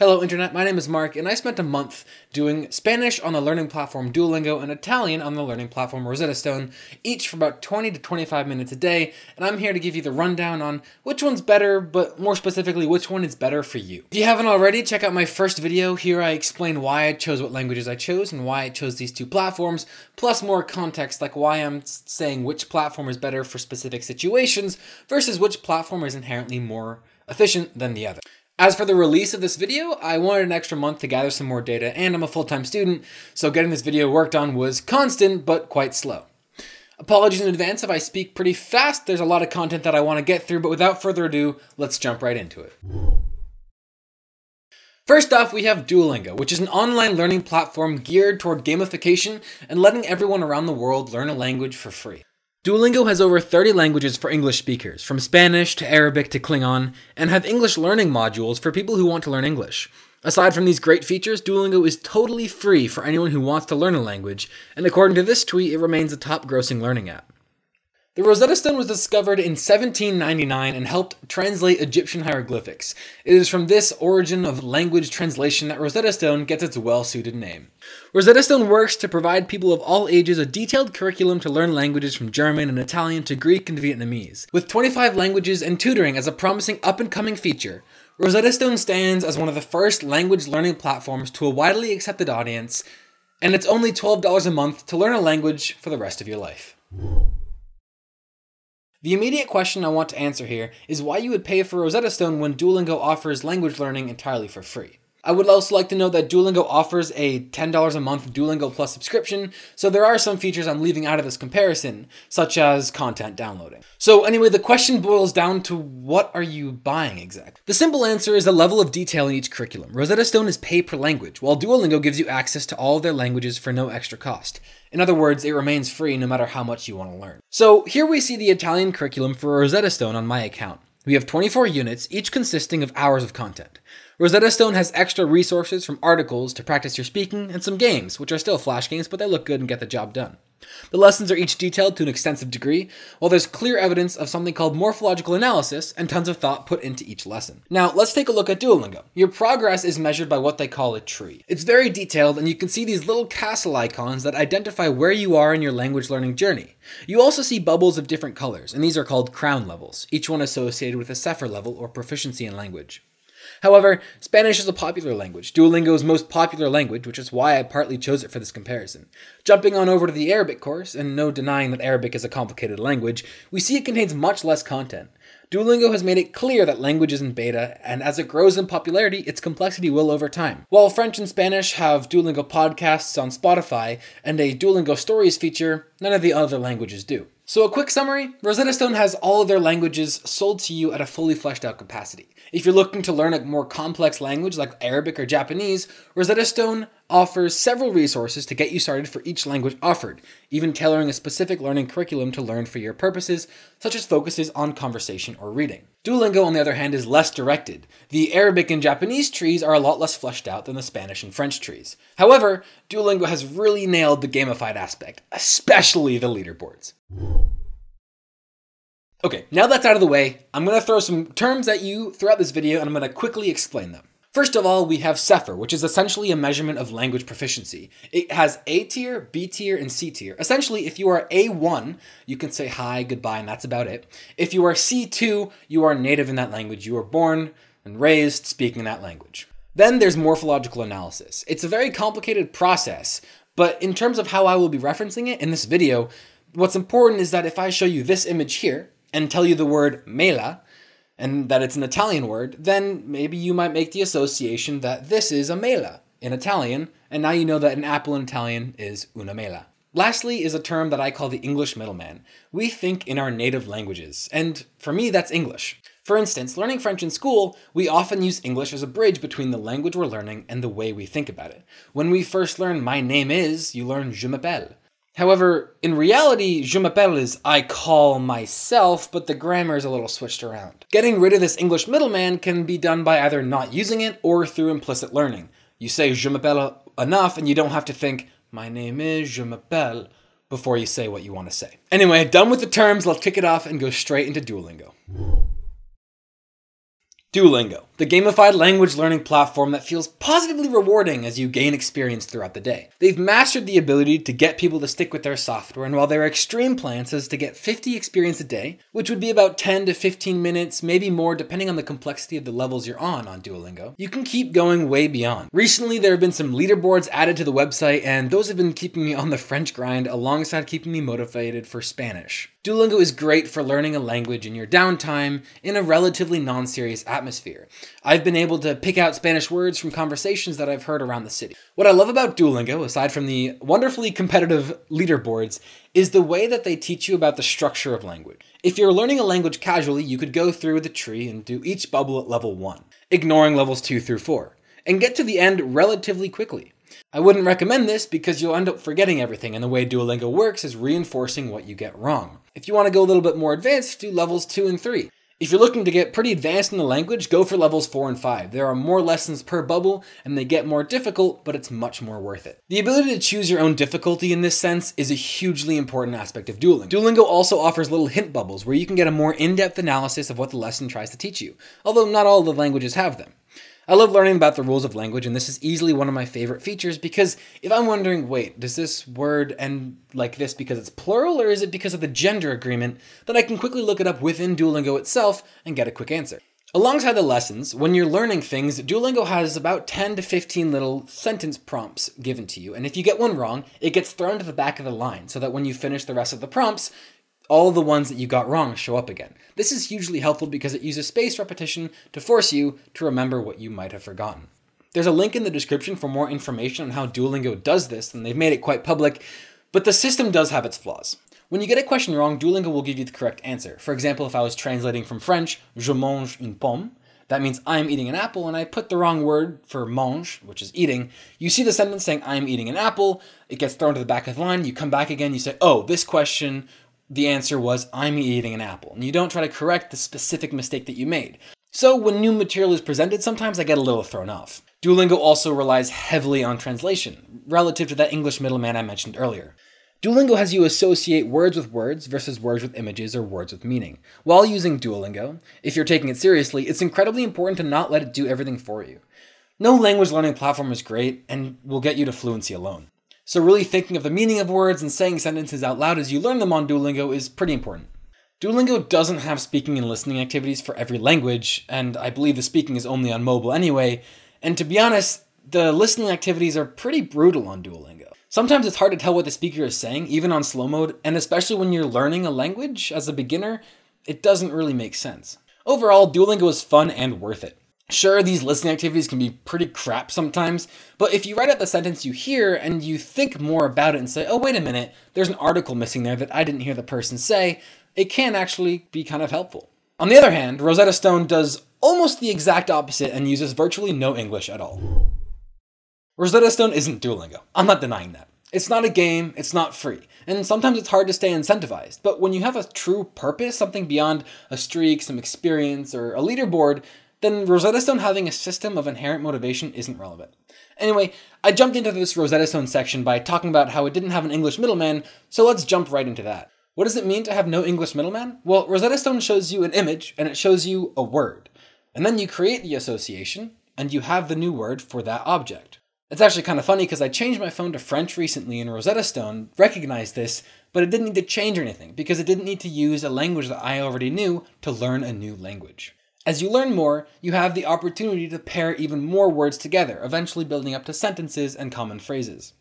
Hello Internet, my name is Mark and I spent a month doing Spanish on the learning platform Duolingo and Italian on the learning platform Rosetta Stone, each for about 20 to 25 minutes a day, and I'm here to give you the rundown on which one's better, but more specifically which one is better for you. If you haven't already, check out my first video. Here I explain why I chose what languages I chose and why I chose these two platforms, plus more context like why I'm saying which platform is better for specific situations versus which platform is inherently more efficient than the other. As for the release of this video, I wanted an extra month to gather some more data and I'm a full-time student, so getting this video worked on was constant but quite slow. Apologies in advance if I speak pretty fast, there's a lot of content that I want to get through, but without further ado, let's jump right into it. First off, we have Duolingo, which is an online learning platform geared toward gamification and letting everyone around the world learn a language for free. Duolingo has over 30 languages for English speakers, from Spanish to Arabic to Klingon, and have English learning modules for people who want to learn English. Aside from these great features, Duolingo is totally free for anyone who wants to learn a language, and according to this tweet, it remains a top grossing learning app. The Rosetta Stone was discovered in 1799 and helped translate Egyptian hieroglyphics. It is from this origin of language translation that Rosetta Stone gets its well-suited name. Rosetta Stone works to provide people of all ages a detailed curriculum to learn languages from German and Italian to Greek and Vietnamese. With 25 languages and tutoring as a promising up-and-coming feature, Rosetta Stone stands as one of the first language learning platforms to a widely accepted audience, and it's only $12 a month to learn a language for the rest of your life. The immediate question I want to answer here is why you would pay for Rosetta Stone when Duolingo offers language learning entirely for free. I would also like to note that Duolingo offers a $10 a month Duolingo Plus subscription, so there are some features I'm leaving out of this comparison, such as content downloading. So anyway, the question boils down to what are you buying exactly? The simple answer is the level of detail in each curriculum. Rosetta Stone is pay per language, while Duolingo gives you access to all of their languages for no extra cost. In other words, it remains free no matter how much you want to learn. So here we see the Italian curriculum for Rosetta Stone on my account. We have 24 units, each consisting of hours of content. Rosetta Stone has extra resources from articles to practice your speaking and some games, which are still flash games, but they look good and get the job done. The lessons are each detailed to an extensive degree, while there's clear evidence of something called morphological analysis and tons of thought put into each lesson. Now, let's take a look at Duolingo. Your progress is measured by what they call a tree. It's very detailed, and you can see these little castle icons that identify where you are in your language learning journey. You also see bubbles of different colors, and these are called crown levels, each one associated with a CEFR level or proficiency in language. However, Spanish is a popular language, Duolingo's most popular language, which is why I partly chose it for this comparison. Jumping on over to the Arabic course, and no denying that Arabic is a complicated language, we see it contains much less content. Duolingo has made it clear that language is in beta, and as it grows in popularity, its complexity will over time. While French and Spanish have Duolingo podcasts on Spotify and a Duolingo Stories feature, none of the other languages do. So a quick summary, Rosetta Stone has all of their languages sold to you at a fully fleshed out capacity. If you're looking to learn a more complex language like Arabic or Japanese, Rosetta Stone offers several resources to get you started for each language offered, even tailoring a specific learning curriculum to learn for your purposes, such as focuses on conversation or reading. Duolingo, on the other hand, is less directed. The Arabic and Japanese trees are a lot less fleshed out than the Spanish and French trees. However, Duolingo has really nailed the gamified aspect, especially the leaderboards. Okay, now that's out of the way, I'm going to throw some terms at you throughout this video and I'm going to quickly explain them. First of all, we have CEFR, which is essentially a measurement of language proficiency. It has A tier, B tier, and C tier. Essentially, if you are A1, you can say hi, goodbye, and that's about it. If you are C2, you are native in that language. You were born and raised speaking that language. Then there's morphological analysis. It's a very complicated process, but in terms of how I will be referencing it in this video, what's important is that if I show you this image here, and tell you the word mela, and that it's an Italian word, then maybe you might make the association that this is a mela in Italian, and now you know that an apple in Italian is una mela. Lastly is a term that I call the English middleman. We think in our native languages, and for me that's English. For instance, learning French in school, we often use English as a bridge between the language we're learning and the way we think about it. When we first learn my name is, you learn je m'appelle. However, in reality, je m'appelle is I call myself, but the grammar is a little switched around. Getting rid of this English middleman can be done by either not using it or through implicit learning. You say je m'appelle enough and you don't have to think, my name is je m'appelle, before you say what you want to say. Anyway, done with the terms, let's kick it off and go straight into Duolingo. Duolingo, the gamified language learning platform that feels positively rewarding as you gain experience throughout the day. They've mastered the ability to get people to stick with their software, and while their extreme plan says to get 50 experience a day, which would be about 10 to 15 minutes, maybe more depending on the complexity of the levels you're on on Duolingo, you can keep going way beyond. Recently, there have been some leaderboards added to the website, and those have been keeping me on the French grind alongside keeping me motivated for Spanish. Duolingo is great for learning a language in your downtime in a relatively non serious atmosphere. I've been able to pick out Spanish words from conversations that I've heard around the city. What I love about Duolingo, aside from the wonderfully competitive leaderboards, is the way that they teach you about the structure of language. If you're learning a language casually, you could go through the tree and do each bubble at level 1, ignoring levels 2 through 4, and get to the end relatively quickly. I wouldn't recommend this because you'll end up forgetting everything, and the way Duolingo works is reinforcing what you get wrong. If you want to go a little bit more advanced, do levels 2 and 3. If you're looking to get pretty advanced in the language, go for levels 4 and 5. There are more lessons per bubble, and they get more difficult, but it's much more worth it. The ability to choose your own difficulty in this sense is a hugely important aspect of Duolingo. Duolingo also offers little hint bubbles where you can get a more in-depth analysis of what the lesson tries to teach you, although not all the languages have them. I love learning about the rules of language, and this is easily one of my favorite features because if I'm wondering, wait, does this word end like this because it's plural, or is it because of the gender agreement, then I can quickly look it up within Duolingo itself and get a quick answer. Alongside the lessons, when you're learning things, Duolingo has about 10 to 15 little sentence prompts given to you, and if you get one wrong, it gets thrown to the back of the line so that when you finish the rest of the prompts, all the ones that you got wrong show up again. This is hugely helpful because it uses spaced repetition to force you to remember what you might have forgotten. There's a link in the description for more information on how Duolingo does this, and they've made it quite public, but the system does have its flaws. When you get a question wrong, Duolingo will give you the correct answer. For example, if I was translating from French, je mange une pomme, that means I'm eating an apple, and I put the wrong word for mange, which is eating. You see the sentence saying I'm eating an apple, it gets thrown to the back of the line, you come back again, you say, oh, this question the answer was, I'm eating an apple. And you don't try to correct the specific mistake that you made. So when new material is presented, sometimes I get a little thrown off. Duolingo also relies heavily on translation, relative to that English middleman I mentioned earlier. Duolingo has you associate words with words versus words with images or words with meaning. While using Duolingo, if you're taking it seriously, it's incredibly important to not let it do everything for you. No language learning platform is great and will get you to fluency alone. So really thinking of the meaning of words and saying sentences out loud as you learn them on Duolingo is pretty important. Duolingo doesn't have speaking and listening activities for every language, and I believe the speaking is only on mobile anyway, and to be honest, the listening activities are pretty brutal on Duolingo. Sometimes it's hard to tell what the speaker is saying, even on slow mode, and especially when you're learning a language as a beginner, it doesn't really make sense. Overall, Duolingo is fun and worth it. Sure, these listening activities can be pretty crap sometimes, but if you write out the sentence you hear and you think more about it and say, oh, wait a minute, there's an article missing there that I didn't hear the person say, it can actually be kind of helpful. On the other hand, Rosetta Stone does almost the exact opposite and uses virtually no English at all. Rosetta Stone isn't Duolingo. I'm not denying that. It's not a game, it's not free, and sometimes it's hard to stay incentivized. But when you have a true purpose, something beyond a streak, some experience, or a leaderboard, then Rosetta Stone having a system of inherent motivation isn't relevant. Anyway, I jumped into this Rosetta Stone section by talking about how it didn't have an English middleman, so let's jump right into that. What does it mean to have no English middleman? Well, Rosetta Stone shows you an image and it shows you a word. And then you create the association and you have the new word for that object. It's actually kind of funny because I changed my phone to French recently and Rosetta Stone recognized this, but it didn't need to change anything because it didn't need to use a language that I already knew to learn a new language. As you learn more, you have the opportunity to pair even more words together, eventually building up to sentences and common phrases.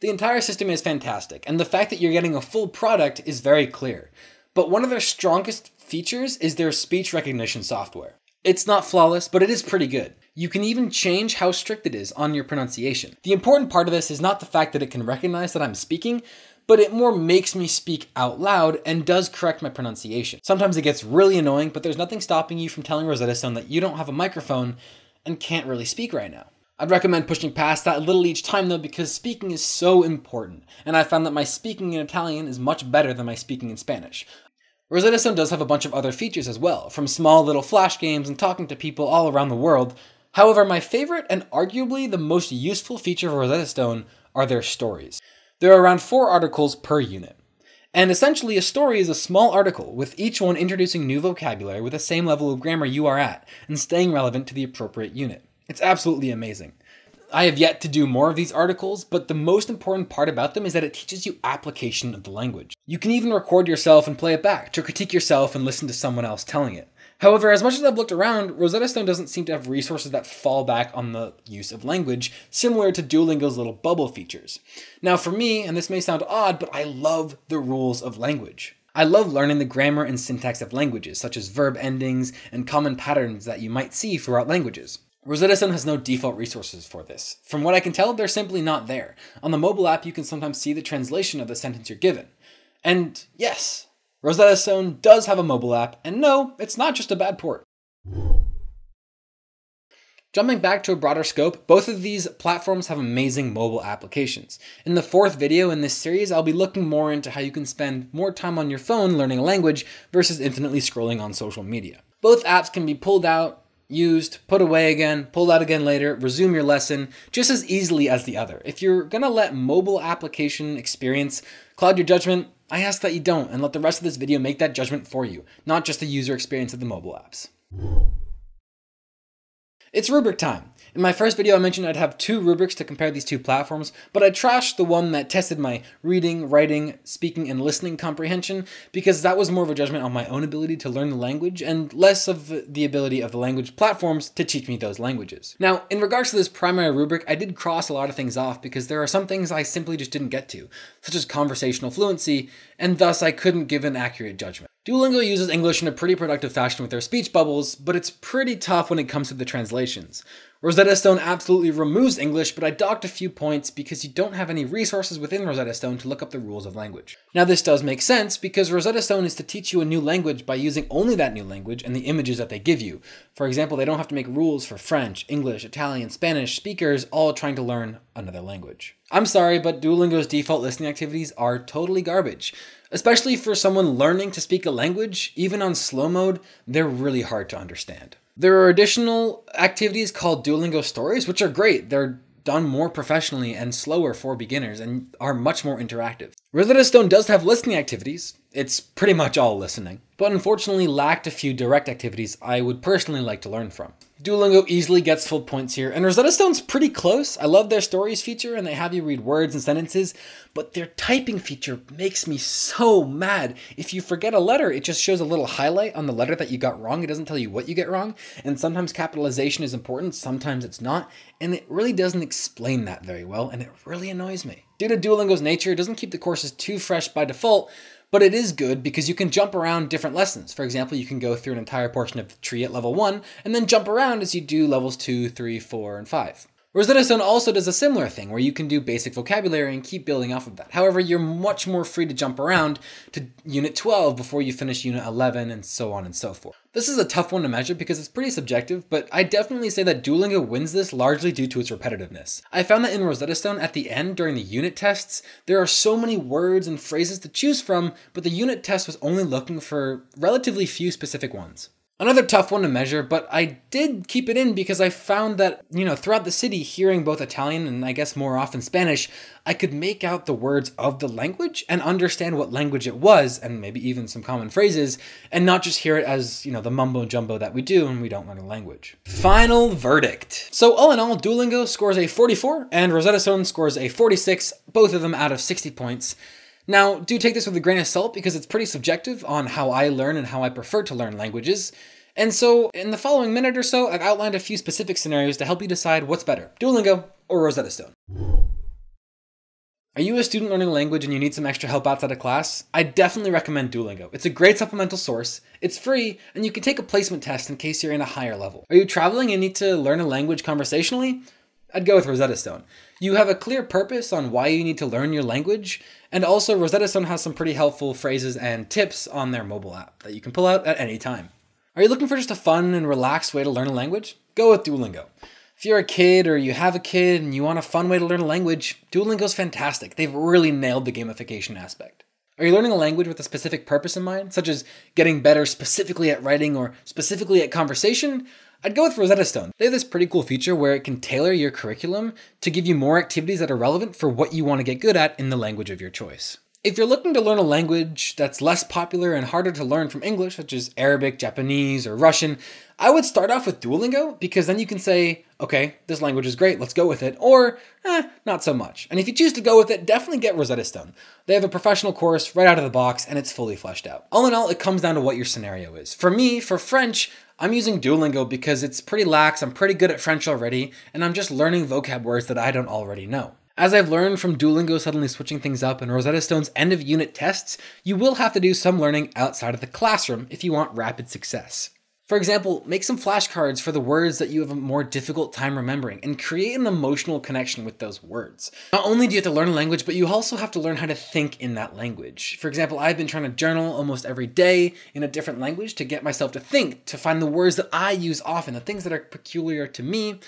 The entire system is fantastic, and the fact that you're getting a full product is very clear. But one of their strongest features is their speech recognition software. It's not flawless, but it is pretty good. You can even change how strict it is on your pronunciation. The important part of this is not the fact that it can recognize that I'm speaking, but it more makes me speak out loud and does correct my pronunciation. Sometimes it gets really annoying, but there's nothing stopping you from telling Rosetta Stone that you don't have a microphone and can't really speak right now. I'd recommend pushing past that a little each time though because speaking is so important, and I found that my speaking in Italian is much better than my speaking in Spanish. Rosetta Stone does have a bunch of other features as well, from small little flash games and talking to people all around the world. However, my favorite and arguably the most useful feature of Rosetta Stone are their stories. There are around four articles per unit. And essentially, a story is a small article, with each one introducing new vocabulary with the same level of grammar you are at, and staying relevant to the appropriate unit. It's absolutely amazing. I have yet to do more of these articles, but the most important part about them is that it teaches you application of the language. You can even record yourself and play it back to critique yourself and listen to someone else telling it. However, as much as I've looked around, Rosetta Stone doesn't seem to have resources that fall back on the use of language, similar to Duolingo's little bubble features. Now, for me, and this may sound odd, but I love the rules of language. I love learning the grammar and syntax of languages, such as verb endings and common patterns that you might see throughout languages. Rosetta Stone has no default resources for this. From what I can tell, they're simply not there. On the mobile app, you can sometimes see the translation of the sentence you're given. And yes, Rosetta Stone does have a mobile app, and no, it's not just a bad port. Jumping back to a broader scope, both of these platforms have amazing mobile applications. In the fourth video in this series, I'll be looking more into how you can spend more time on your phone learning a language versus infinitely scrolling on social media. Both apps can be pulled out, used, put away again, pulled out again later, resume your lesson just as easily as the other. If you're gonna let mobile application experience cloud your judgment, I ask that you don't and let the rest of this video make that judgment for you, not just the user experience of the mobile apps. It's rubric time. In my first video, I mentioned I'd have two rubrics to compare these two platforms, but I trashed the one that tested my reading, writing, speaking, and listening comprehension because that was more of a judgment on my own ability to learn the language and less of the ability of the language platforms to teach me those languages. Now, in regards to this primary rubric, I did cross a lot of things off because there are some things I simply just didn't get to, such as conversational fluency, and thus I couldn't give an accurate judgment. Duolingo uses English in a pretty productive fashion with their speech bubbles, but it's pretty tough when it comes to the translations. Rosetta Stone absolutely removes English, but I docked a few points because you don't have any resources within Rosetta Stone to look up the rules of language. Now this does make sense because Rosetta Stone is to teach you a new language by using only that new language and the images that they give you. For example, they don't have to make rules for French, English, Italian, Spanish speakers all trying to learn another language. I'm sorry, but Duolingo's default listening activities are totally garbage. Especially for someone learning to speak a language, even on slow mode, they're really hard to understand. There are additional activities called Duolingo Stories, which are great. They're done more professionally and slower for beginners and are much more interactive. Rosetta Stone does have listening activities. It's pretty much all listening, but unfortunately lacked a few direct activities I would personally like to learn from. Duolingo easily gets full points here, and Rosetta Stone's pretty close. I love their stories feature, and they have you read words and sentences, but their typing feature makes me so mad. If you forget a letter, it just shows a little highlight on the letter that you got wrong. It doesn't tell you what you get wrong, and sometimes capitalization is important, sometimes it's not, and it really doesn't explain that very well, and it really annoys me. Due to Duolingo's nature, it doesn't keep the courses too fresh by default, but it is good because you can jump around different lessons. For example, you can go through an entire portion of the tree at level 1 and then jump around as you do levels 2, 3, 4, and 5. Rosetta Stone also does a similar thing where you can do basic vocabulary and keep building off of that. However, you're much more free to jump around to Unit 12 before you finish Unit 11 and so on and so forth. This is a tough one to measure because it's pretty subjective, but I definitely say that Duolingo wins this largely due to its repetitiveness. I found that in Rosetta Stone at the end during the unit tests, there are so many words and phrases to choose from, but the unit test was only looking for relatively few specific ones. Another tough one to measure, but I did keep it in because I found that, you know, throughout the city, hearing both Italian and I guess more often Spanish, I could make out the words of the language and understand what language it was, and maybe even some common phrases, and not just hear it as, you know, the mumbo jumbo that we do when we don't learn a language. Final verdict. So, all in all, Duolingo scores a 44 and Rosetta Stone scores a 46, both of them out of 60 points. Now, do take this with a grain of salt because it's pretty subjective on how I learn and how I prefer to learn languages. And so, in the following minute or so, I've outlined a few specific scenarios to help you decide what's better Duolingo or Rosetta Stone. Are you a student learning a language and you need some extra help outside of class? I definitely recommend Duolingo. It's a great supplemental source, it's free, and you can take a placement test in case you're in a higher level. Are you traveling and need to learn a language conversationally? I'd go with Rosetta Stone. You have a clear purpose on why you need to learn your language, and also Rosetta Stone has some pretty helpful phrases and tips on their mobile app that you can pull out at any time. Are you looking for just a fun and relaxed way to learn a language? Go with Duolingo. If you're a kid or you have a kid and you want a fun way to learn a language, Duolingo's fantastic. They've really nailed the gamification aspect. Are you learning a language with a specific purpose in mind, such as getting better specifically at writing or specifically at conversation? I'd go with Rosetta Stone. They have this pretty cool feature where it can tailor your curriculum to give you more activities that are relevant for what you want to get good at in the language of your choice. If you're looking to learn a language that's less popular and harder to learn from English, such as Arabic, Japanese, or Russian, I would start off with Duolingo because then you can say, okay, this language is great, let's go with it, or eh, not so much. And if you choose to go with it, definitely get Rosetta Stone. They have a professional course right out of the box and it's fully fleshed out. All in all, it comes down to what your scenario is. For me, for French, I'm using Duolingo because it's pretty lax, I'm pretty good at French already, and I'm just learning vocab words that I don't already know. As I've learned from Duolingo suddenly switching things up and Rosetta Stone's end of unit tests, you will have to do some learning outside of the classroom if you want rapid success. For example, make some flashcards for the words that you have a more difficult time remembering and create an emotional connection with those words. Not only do you have to learn a language, but you also have to learn how to think in that language. For example, I've been trying to journal almost every day in a different language to get myself to think, to find the words that I use often, the things that are peculiar to me,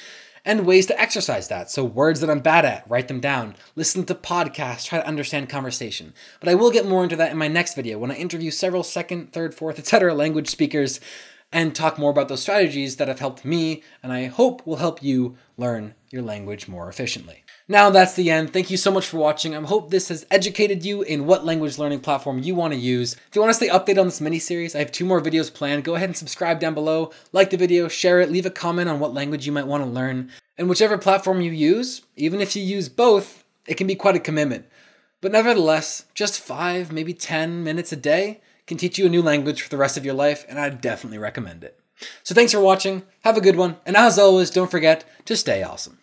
and ways to exercise that. So, words that I'm bad at, write them down. Listen to podcasts, try to understand conversation. But I will get more into that in my next video when I interview several second, third, fourth, etc. language speakers and talk more about those strategies that have helped me and I hope will help you learn your language more efficiently. Now that's the end. Thank you so much for watching. I hope this has educated you in what language learning platform you want to use. If you want to stay updated on this mini series, I have two more videos planned. Go ahead and subscribe down below, like the video, share it, leave a comment on what language you might want to learn. And whichever platform you use, even if you use both, it can be quite a commitment. But nevertheless, just five, maybe 10 minutes a day can teach you a new language for the rest of your life, and I definitely recommend it. So thanks for watching, have a good one, and as always, don't forget to stay awesome.